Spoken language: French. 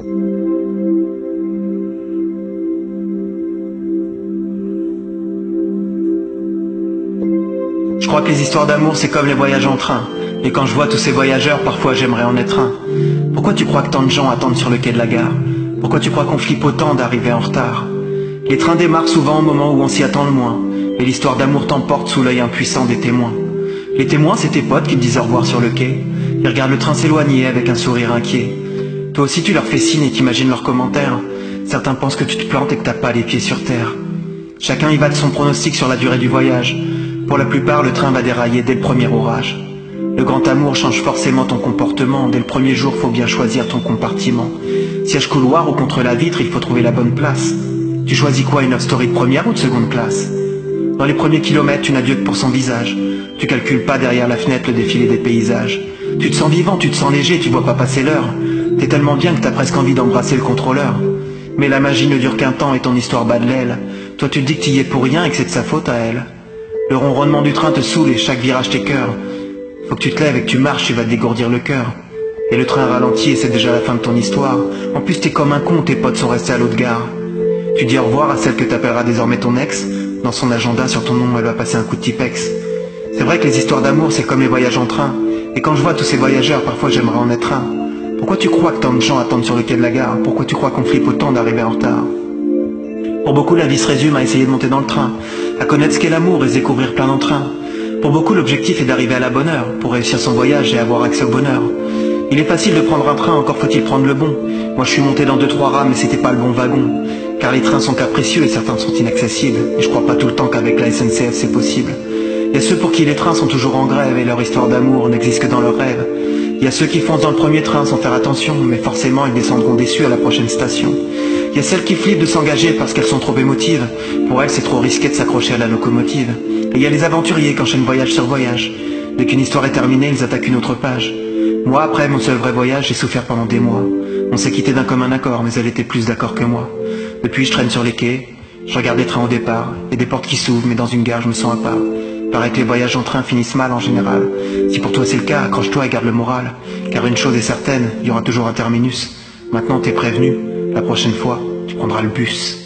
Je crois que les histoires d'amour c'est comme les voyages en train. Et quand je vois tous ces voyageurs, parfois j'aimerais en être un. Pourquoi tu crois que tant de gens attendent sur le quai de la gare? Pourquoi tu crois qu'on flippe autant d'arriver en retard? Les trains démarrent souvent au moment où on s'y attend le moins. Et l'histoire d'amour t'emporte sous l'œil impuissant des témoins. Les témoins, c'est tes potes qui te disent au revoir sur le quai. Ils regardent le train s'éloigner avec un sourire inquiet. Toi aussi tu leur fais signe et t'imagines leurs commentaires. Certains pensent que tu te plantes et que t'as pas les pieds sur terre. Chacun y va de son pronostic sur la durée du voyage. Pour la plupart, le train va dérailler dès le premier orage. Le grand amour change forcément ton comportement. Dès le premier jour, faut bien choisir ton compartiment. Siège couloir ou contre la vitre, il faut trouver la bonne place. Tu choisis quoi, une love story de première ou de seconde classe? Dans les premiers kilomètres, tu n'as Dieu que pour son visage. Tu calcules pas derrière la fenêtre le défilé des paysages. Tu te sens vivant, tu te sens léger, tu vois pas passer l'heure. T'es tellement bien que t'as presque envie d'embrasser le contrôleur. Mais la magie ne dure qu'un temps et ton histoire bat de l'aile. Toi tu te dis que y es pour rien et que c'est de sa faute à elle. Le ronronnement du train te saoule et chaque virage t'écœure. Faut que tu te lèves et que tu marches, tu vas te dégourdir le cœur. Et le train ralentit et c'est déjà la fin de ton histoire. En plus t'es comme un con, tes potes sont restés à l'autre gare. Tu dis au revoir à celle que t'appelleras désormais ton ex. Dans son agenda, sur ton nom, elle va passer un coup de tipex. C'est vrai que les histoires d'amour, c'est comme les voyages en train. Et quand je vois tous ces voyageurs, parfois j'aimerais en être un. Pourquoi tu crois que tant de gens attendent sur le quai de la gare? Pourquoi tu crois qu'on flippe autant d'arriver en retard? Pour beaucoup, la vie se résume à essayer de monter dans le train, à connaître ce qu'est l'amour et se découvrir plein d'entrain. Pour beaucoup, l'objectif est d'arriver à la bonne heure, pour réussir son voyage et avoir accès au bonheur. Il est facile de prendre un train, encore faut-il prendre le bon. Moi je suis monté dans deux trois rames mais c'était pas le bon wagon. Car les trains sont capricieux et certains sont inaccessibles. Et je crois pas tout le temps qu'avec la SNCF c'est possible. Il y a ceux pour qui les trains sont toujours en grève et leur histoire d'amour n'existe que dans leurs rêves. Il y a ceux qui foncent dans le premier train sans faire attention, mais forcément ils descendront déçus à la prochaine station. Il y a celles qui flippent de s'engager parce qu'elles sont trop émotives. Pour elles, c'est trop risqué de s'accrocher à la locomotive. Et il y a les aventuriers qui enchaînent voyage sur voyage. Dès qu'une histoire est terminée, ils attaquent une autre page. Moi, après mon seul vrai voyage, j'ai souffert pendant des mois. On s'est quitté d'un commun accord, mais elle était plus d'accord que moi. Depuis, je traîne sur les quais, je regarde les trains au départ, et des portes qui s'ouvrent, mais dans une gare, je me sens à part. Paraît que les voyages en train finissent mal en général. Si pour toi c'est le cas, accroche-toi et garde le moral. Car une chose est certaine, il y aura toujours un terminus. Maintenant t'es prévenu, la prochaine fois, tu prendras le bus.